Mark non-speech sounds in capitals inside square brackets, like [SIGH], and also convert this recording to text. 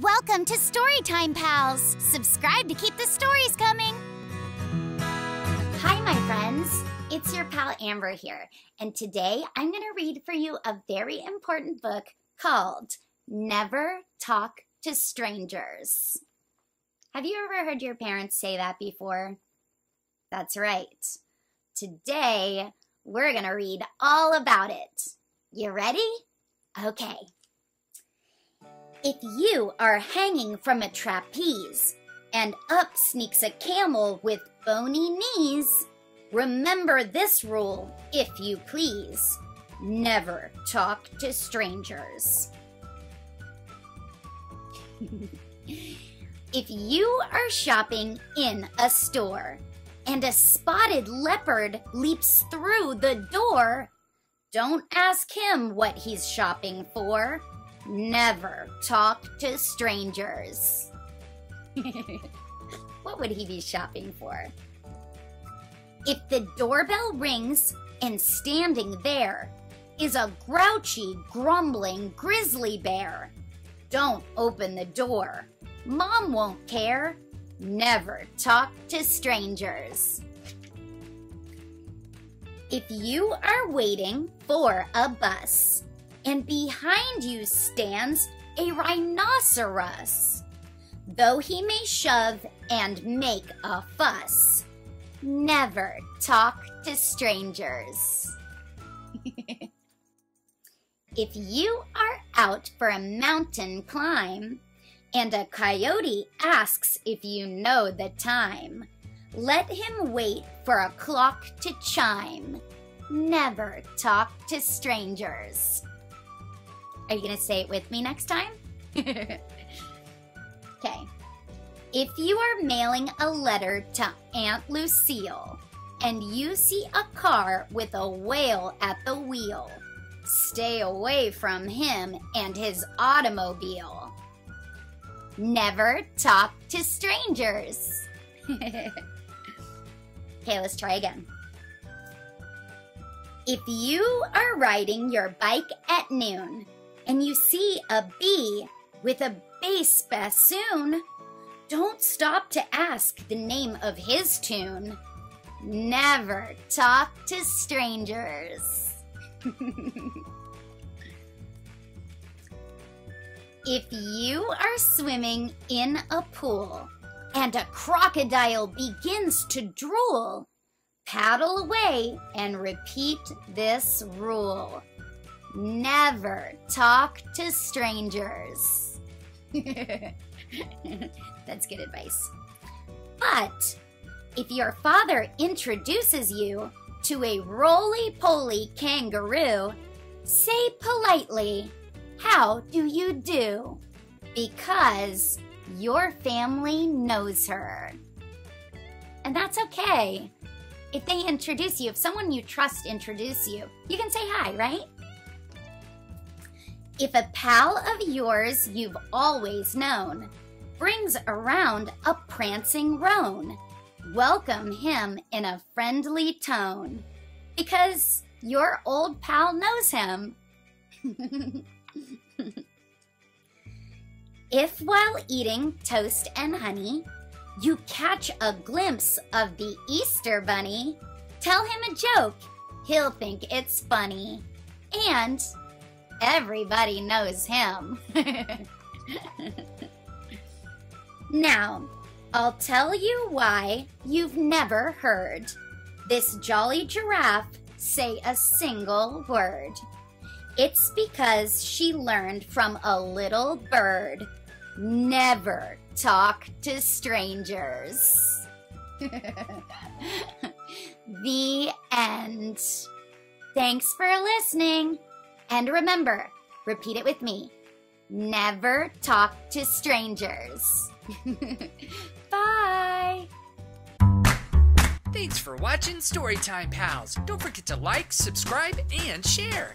Welcome to Storytime Pals. Subscribe to keep the stories coming. Hi, my friends. It's your pal Amber here, and today I'm going to read for you a very important book called Never Talk to Strangers. Have you ever heard your parents say that before? That's right. Today, we're going to read all about it. You ready? Okay. If you are hanging from a trapeze and up sneaks a camel with bony knees, remember this rule, if you please. Never talk to strangers. [LAUGHS] if you are shopping in a store and a spotted leopard leaps through the door, don't ask him what he's shopping for. Never talk to strangers. [LAUGHS] what would he be shopping for? If the doorbell rings and standing there is a grouchy, grumbling grizzly bear, don't open the door. Mom won't care. Never talk to strangers. If you are waiting for a bus and behind you stands a rhinoceros. Though he may shove and make a fuss, never talk to strangers. [LAUGHS] if you are out for a mountain climb and a coyote asks if you know the time, let him wait for a clock to chime. Never talk to strangers. Are you going to say it with me next time? [LAUGHS] okay. If you are mailing a letter to Aunt Lucille and you see a car with a whale at the wheel, stay away from him and his automobile. Never talk to strangers. [LAUGHS] okay, let's try again. If you are riding your bike at noon and you see a bee with a bass bassoon, don't stop to ask the name of his tune. Never talk to strangers. [LAUGHS] if you are swimming in a pool and a crocodile begins to drool, paddle away and repeat this rule. Never talk to strangers. [LAUGHS] That's good advice. But if your father introduces you to a roly poly kangaroo, say politely, How do you do? Because your family knows her. And that's okay. If they introduce you, if someone you trust introduce you, you can say hi, right? If a pal of yours you've always known brings around a prancing roan, welcome him in a friendly tone because your old pal knows him. [LAUGHS] if while eating toast and honey, you catch a glimpse of the Easter Bunny, tell him a joke. He'll think it's funny. And Everybody knows him. [LAUGHS] now, I'll tell you why you've never heard this jolly giraffe say a single word. It's because she learned from a little bird never talk to strangers. [LAUGHS] the end. Thanks for listening. And remember, repeat it with me never talk to strangers. [LAUGHS] Bye. Thanks for watching Storytime Pals. Don't forget to like, subscribe, and share.